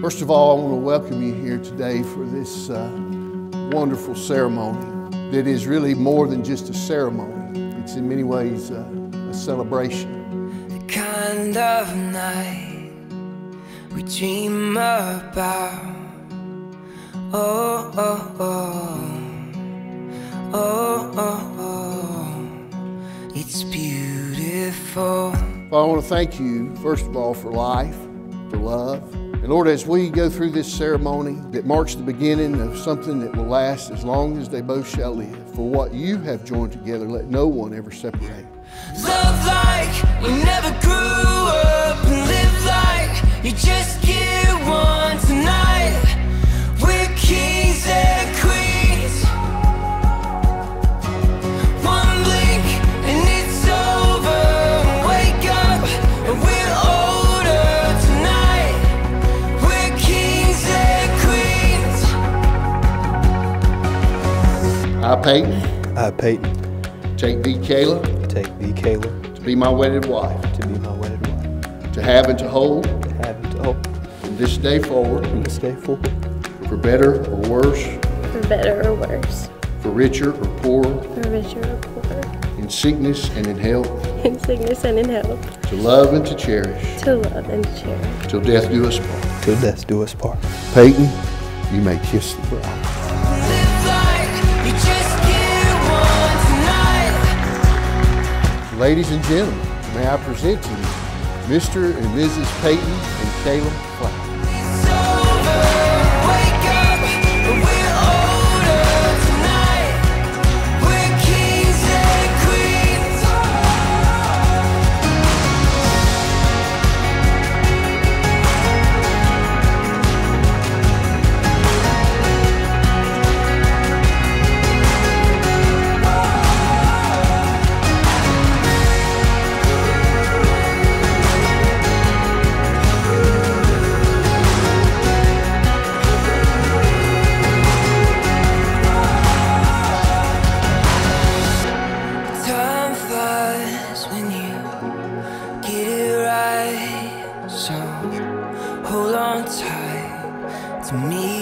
First of all, I want to welcome you here today for this uh, wonderful ceremony that is really more than just a ceremony. It's in many ways uh, a celebration. The kind of night we dream about. Oh, oh, oh. Oh, oh, oh. It's beautiful. I want to thank you, first of all, for life, for love. And Lord, as we go through this ceremony that marks the beginning of something that will last as long as they both shall live, for what you have joined together, let no one ever separate. Love like we never grew up live like you just get Payton, I, Payton, take thee, Kayla, take thee, Kayla, to be my wedded wife, to be my wedded wife, to have and to hold. To have and to hold. From this day forward, from this day forward, for better or worse, for better or worse, for richer or poorer, for richer or poorer, in sickness and in health, in sickness and in health, to love and to cherish, to love and to cherish. till death do us part. till death do us part. Payton, you may kiss the bride. Ladies and gentlemen, may I present to you Mr. and Mrs. Payton and Kayla Flower. Me.